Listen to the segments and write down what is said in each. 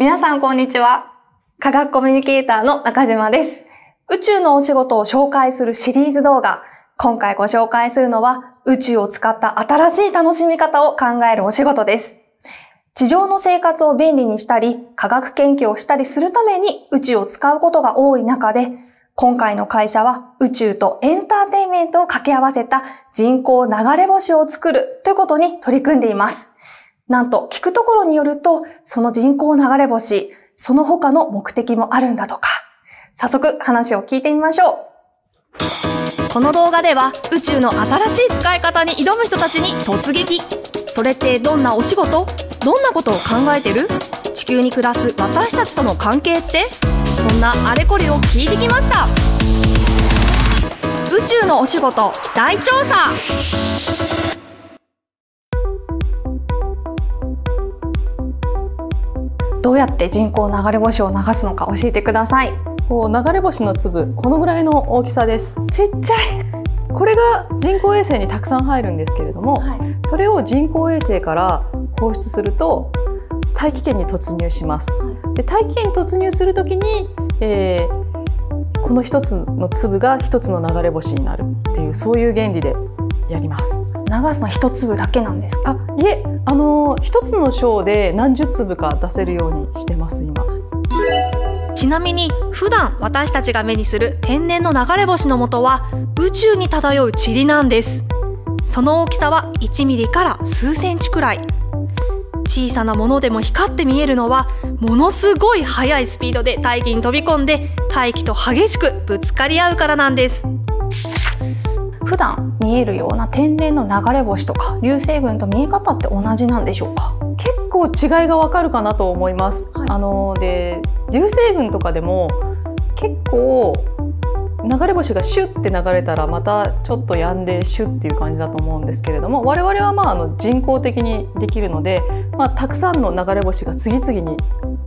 皆さんこんにちは。科学コミュニケーターの中島です。宇宙のお仕事を紹介するシリーズ動画。今回ご紹介するのは宇宙を使った新しい楽しみ方を考えるお仕事です。地上の生活を便利にしたり、科学研究をしたりするために宇宙を使うことが多い中で、今回の会社は宇宙とエンターテインメントを掛け合わせた人工流れ星を作るということに取り組んでいます。なんと聞くところによると、その人工流れ星、その他の目的もあるんだとか。早速話を聞いてみましょう。この動画では宇宙の新しい使い方に挑む人たちに突撃。それってどんなお仕事？どんなことを考えてる？地球に暮らす私たちとの関係って？そんなあれこれを聞いてきました。宇宙のお仕事大調査どうやって人工流れ星を流すのか教えてください。こう流れ星の粒このぐらいの大きさです。ちっちゃい。これが人工衛星にたくさん入るんですけれども、はい。それを人工衛星から放出すると大気圏に突入します。で大気圏に突入するときに、えーこの一つの粒が一つの流れ星になるっていうそういう原理でやります流すの一粒だけなんですか。あいえあのー一つの章で何十粒か出せるようにしてます今。ちなみに普段私たちが目にする天然の流れ星の元は宇宙に漂う塵なんです。その大きさは1ミリから数センチくらい。小さなものでも光って見えるのはものすごい速いスピードで大気に飛び込んで大気と激しくぶつかり合うからなんです。普段見えるような天然の流れ星とか流星群と見え方って同じなんでしょうか？結構違いがわかるかなと思います。はいあので流星群とかでも結構流れ星がシュッて流れたらまたちょっと止んでシュッっていう感じだと思うんですけれども我々はまああの人工的にできるので、まあ、たくさんの流れ星が次々に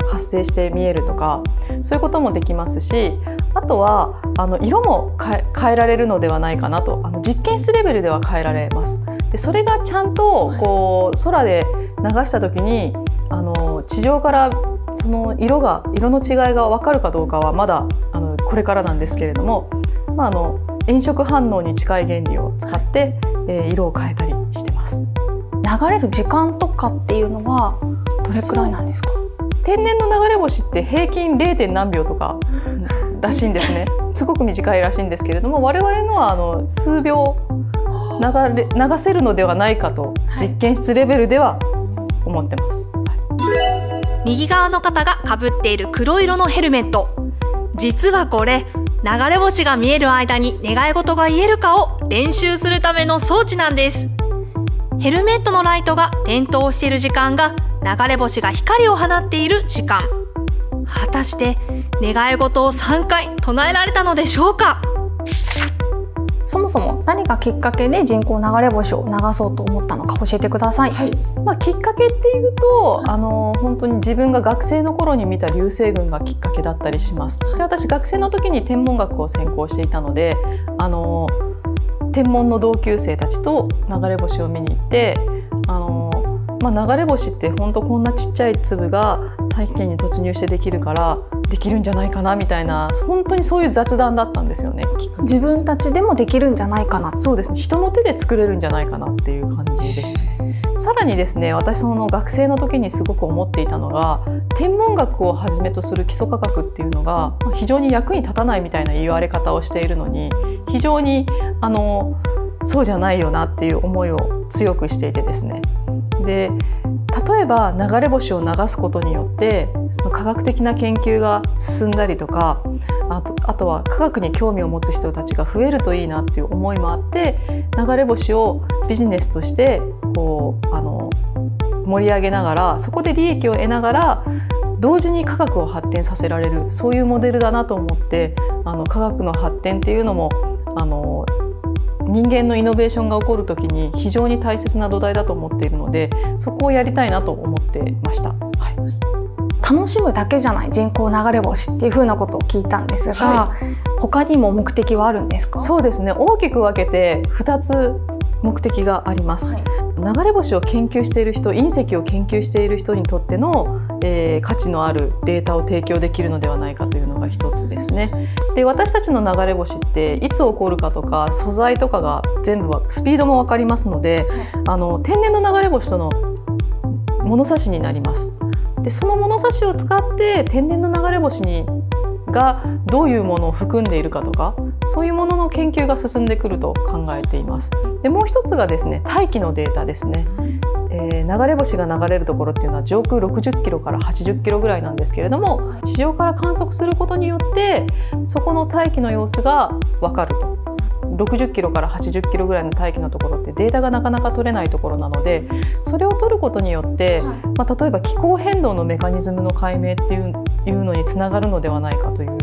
発生して見えるとかそういうこともできますしあとはあの色も変え変えられるのではないかなとあの実験室レベルでは変えられます。でそれがちゃんとこう空で流した時にあの地上からその色が色の違いが分かるかどうかはまだあのこれからなんですけれども、まあ、あの炎色反応に近い原理を使って、えー色を変えたりしてます。流れる時間とかっていうのはどれくらいなんですか？天然の流れ星って平均 0. 点何秒とからしいんですね。すごく短いらしいんですけれども我々のはあの数秒流れ流せるのではないかとはい。実験室レベルでは思ってます。右側の方がかぶっている黒色のヘルメット。実はこれ流れ星が見える間に願い事が言えるかを練習するための装置なんです。ヘルメットのライトが点灯している時間が流れ星が光を放っている時間。果たして願い事を3回唱えられたのでしょうか？そもそも何がきっかけで人工流れ星を流そうと思ったのか教えてください。はいまあ、きっかけっていうとあの本当に自分が学生の頃に見た流星群がきっかけだったりします。で私学生の時に天文学を専攻していたのであの天文の同級生たちと流れ星を見に行ってあの、まあ、流れ星って本当こんなちっちゃい粒が大気圏に突入してできるからできるんじゃないかなみたいな本当にそういう雑談だったんですよね。自分たちでもできるんじゃないかな。そうですね人の手で作れるんじゃないかなっていう感じでしたね。さらにですね私その学生の時にすごく思っていたのが天文学をはじめとする基礎科学っていうのがまあ非常に役に立たないみたいな言われ方をしているのに非常にあのそうじゃないよなっていう思いを強くしていてですね。で例えば流れ星を流すことによってその科学的な研究が進んだりとかあとあとは科学に興味を持つ人たちが増えるといいなっていう思いもあって流れ星をビジネスとしてこうあの盛り上げながらそこで利益を得ながら同時に科学を発展させられるそういうモデルだなと思ってあの科学の発展っていうのもあの人間のイノベーションが起こる時に非常に大切な土台だと思っているのでそこをやりたいなと思ってました。はい楽しむだけじゃない人工流れ星っていうふうなことを聞いたんですが、は他にも目的はあるんですか？そうですね大きく分けて2つ目的があります。はい流れ星を研究している人隕石を研究している人にとっての、えー、価値のあるデータを提供できるのではないかというのが一つですね。で私たちの流れ星っていつ起こるかとか素材とかが全部はスピードも分かりますのであの天然の流れ星との物差しになります。でその物差しを使って天然の流れ星にがどういうものを含んでいるかとかそういうものの研究が進んでくると考えています。でもう一つがですね大気のデータですね。えー、流れ星が流れるところっていうのは上空60キロから80キロぐらいなんですけれども地上から観測することによってそこの大気の様子が分かると60キロから80キロぐらいの大気のところってデータがなかなか取れないところなのでそれを取ることによって、まあ、例えば気候変動のメカニズムの解明っていういうのにつながるのではないかという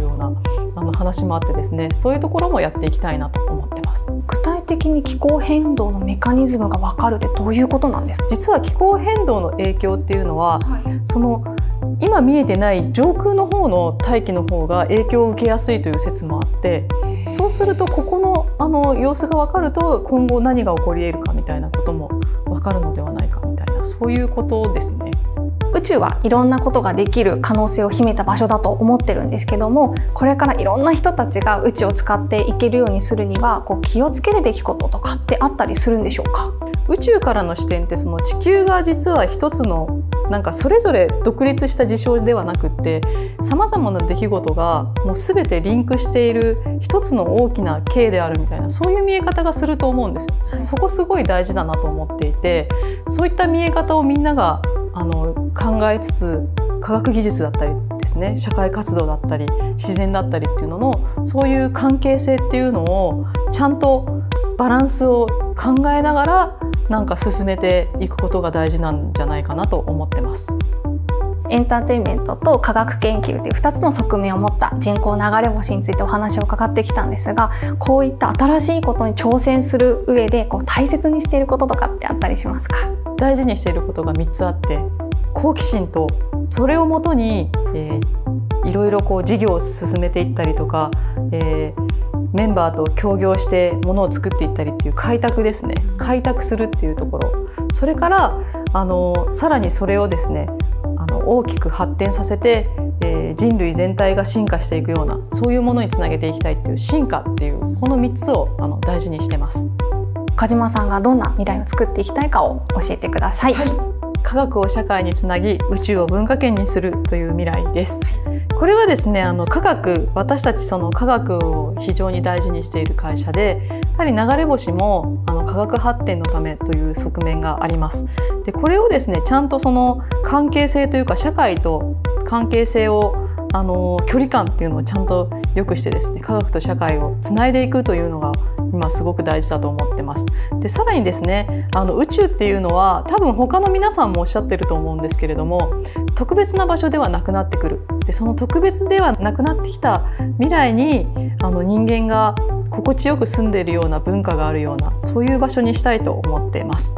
話もあってですねそういうところもやっていきたいなと思ってます。具体的に気候変動のメカニズムがわかるってどういうことなんですか？実は気候変動の影響っていうのは、はい、その今見えてない上空の方の大気の方が影響を受けやすいという説もあってそうするとここのあの様子が分かると今後何が起こり得るかみたいなことも分かるのではないかみたいなそういうことですね。宇宙はいろんなことができる可能性を秘めた場所だと思ってるんですけどもこれからいろんな人たちが宇宙を使っていけるようにするにはこう気をつけるべきこととかってあったりするんでしょうか？宇宙からの視点ってその地球が実は一つのなんかそれぞれ独立した事象ではなくってさまざまな出来事がもう全てリンクしている一つの大きな形であるみたいなそういう見え方がすると思うんですよ。そこすごい大事だなと思っていてそういった見え方をみんながあの考えつつ科学技術だったりですね社会活動だったり自然だったりっていうののそういう関係性っていうのをちゃんとバランスを考えながらなんか進めていくことが大事なんじゃないかなと思ってます。エンターテインメントと科学研究という2つの側面を持った人工流れ星についてお話を伺ってきたんですがこういった新しいことに挑戦する上でこう大切にしていることとかってあったりしますか？大事にしていることが3つあって好奇心とそれをもとに、えー、いろいろこう事業を進めていったりとか、えー、メンバーと協業してものを作っていったりっていう開拓ですね。開拓するっていうところ。それからあのさらにそれをですねあの大きく発展させて、えー、人類全体が進化していくようなそういうものにつなげていきたいっていう進化っていうこの3つをあの大事にしてます。岡島さんがどんな未来を作っていきたいかを教えてください、はい、科学を社会につなぎ宇宙を文化圏にするという未来です、これはですねあの科学私たちその科学を非常に大事にしている会社でやはり流れ星もあの科学発展のためという側面があります。でこれをですねちゃんとその関係性というか社会と関係性をあの距離感っていうのをちゃんと良くしてですね科学と社会をつないでいくというのが今すごく大事だと思ってます。でさらにですねあの宇宙っていうのは多分他の皆さんもおっしゃってると思うんですけれども特別な場所ではなくなってくるでその特別ではなくなってきた未来にあの人間が心地よく住んでいるような文化があるようなそういう場所にしたいと思っています。